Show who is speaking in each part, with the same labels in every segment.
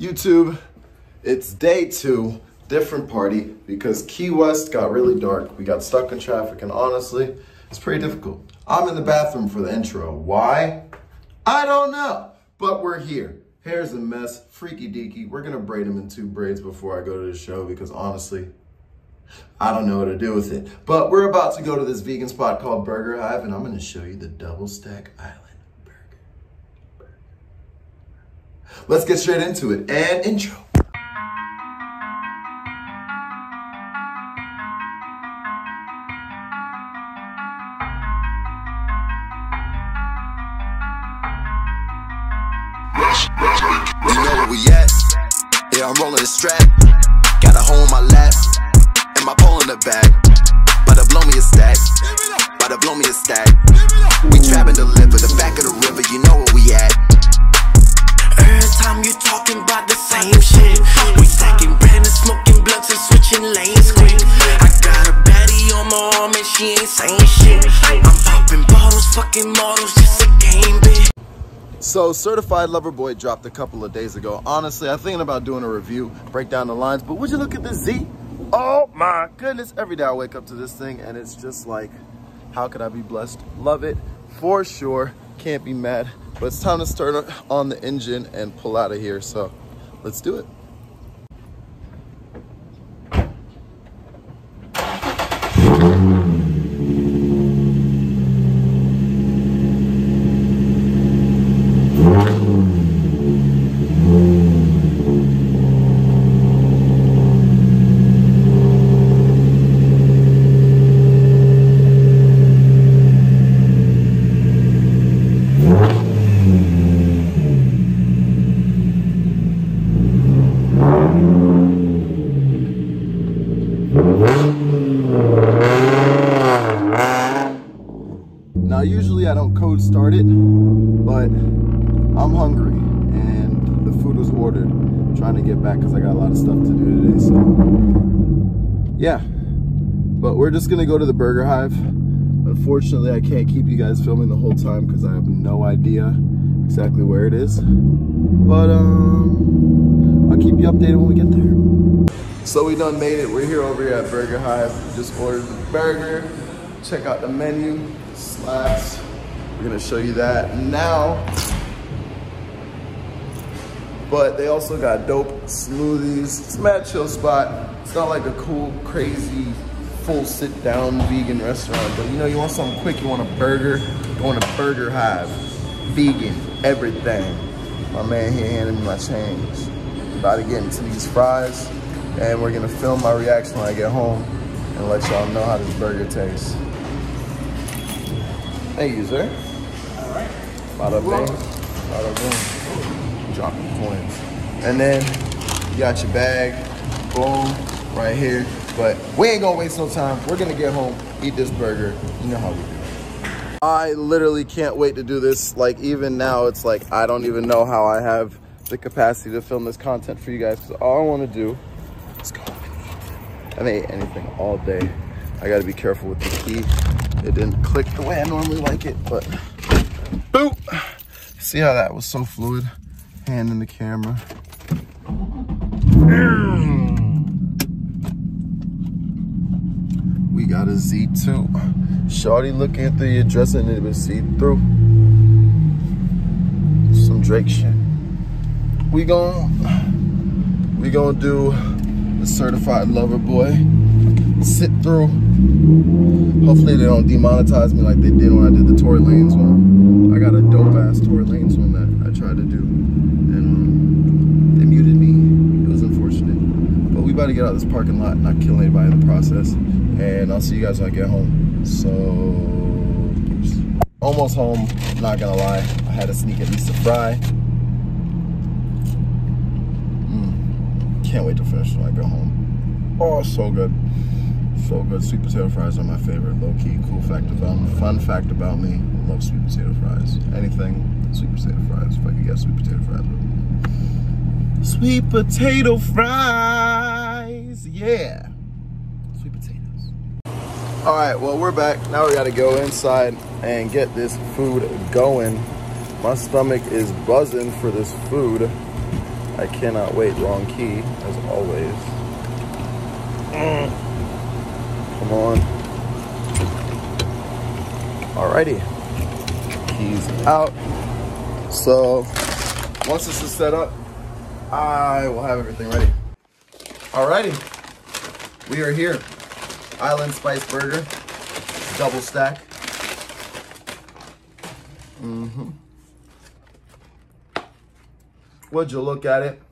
Speaker 1: YouTube, it's day two, different party, because Key West got really dark. We got stuck in traffic, and honestly, it's pretty difficult. I'm in the bathroom for the intro. Why? I don't know, but we're here. Hair's a mess, freaky deaky. We're gonna braid him in two braids before I go to the show because honestly, I don't know what to do with it. But we're about to go to this vegan spot called Burger Hive and I'm gonna show you the Double Stack Island Burger. Let's get straight into it and intro.
Speaker 2: Yeah, I'm rolling the strap. Got a hole in my lap. And my pole in the back.
Speaker 3: She ain't saying shit I'm popping bottles, fucking models, just a game, bitch
Speaker 1: So Certified Lover Boy dropped a couple of days ago. Honestly, I'm thinking about doing a review, break down the lines, but would you look at this Z? Oh my goodness. Every day I wake up to this thing and it's just like, how could I be blessed? Love it for sure. Can't be mad. But it's time to start on the engine and pull out of here. So let's do it. Now, usually I don't code start it, but I'm hungry and the food was ordered. I'm trying to get back because I got a lot of stuff to do today. So, yeah. But we're just gonna go to the Burger Hive. Unfortunately, I can't keep you guys filming the whole time because I have no idea exactly where it is. But um, I'll keep you updated when we get there. So we done made it. We're here over here at Burger Hive. Just ordered the burger. Check out the menu, slats. We're gonna show you that now. But they also got dope smoothies. It's mad chill spot. It's not like a cool, crazy, full sit down vegan restaurant. But you know, you want something quick, you want a burger, you want a Burger Hive. Vegan, everything. My man here handed me my change. About to get into these fries and we're gonna film my reaction when I get home and let y'all know how this burger tastes. Thank you, sir. All right. Bada bing, bada boom. Dropping coins. And then you got your bag, boom, right here. But we ain't gonna waste no time. We're gonna get home, eat this burger. You know how we do. I literally can't wait to do this. Like even now, it's like I don't even know how I have the capacity to film this content for you guys. Because all I want to do is go and eat. I haven't ate anything all day. I got to be careful with the key. It didn't click the way I normally like it, but boop. See how that was so fluid? Hand in the camera. Mm. We got a Z2. Shorty looking at the address and it was see through. Some Drake shit. We gon' we gonna do a certified lover boy. Sit through. Hopefully they don't demonetize me like they did when I did the Tory Lanez one. I got a dope ass Tory Lanez one that I tried to do. And um, they muted me. It was unfortunate. But we about to get out of this parking lot, not kill anybody in the process. And I'll see you guys when I get home. So peace. almost home, not gonna lie. I had to sneak at least a fry. Mm. Can't wait to finish when I go home. Oh, so good. So good. Sweet potato fries are my favorite. Low key, cool fact about me. Fun fact about me. Love sweet potato fries. Anything sweet potato fries. If I could get sweet potato fries. Sweet potato fries. Yeah. Sweet potatoes. All right, well, we're back. Now we gotta go inside and get this food going. My stomach is buzzing for this food. I cannot wait. Wrong key, as always. Mm. Come on. Alrighty. Keys out. So, once this is set up, I will have everything ready. Alrighty. We are here. Island Spice Burger. Double stack. Mm-hmm. Would you look at it?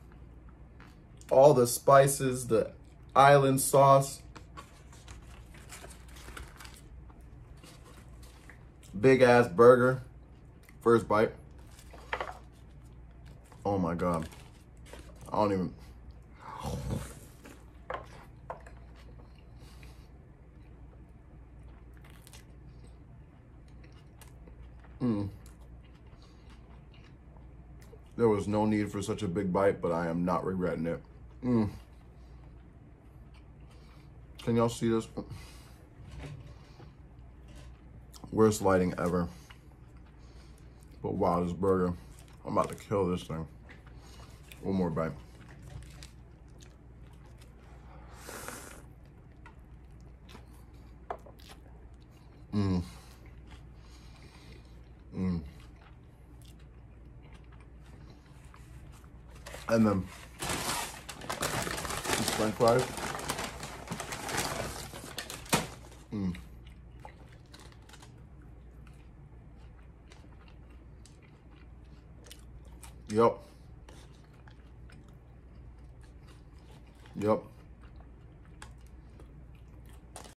Speaker 1: All the spices, the island sauce. Big ass burger. First bite. Oh my God. I don't even. Mm. There was no need for such a big bite, but I am not regretting it. Mm. Can y'all see this? Worst lighting ever. But wow, this burger. I'm about to kill this thing. One more bite. Mmm. Mmm. And then french fries. Mmm. Yep. Yep.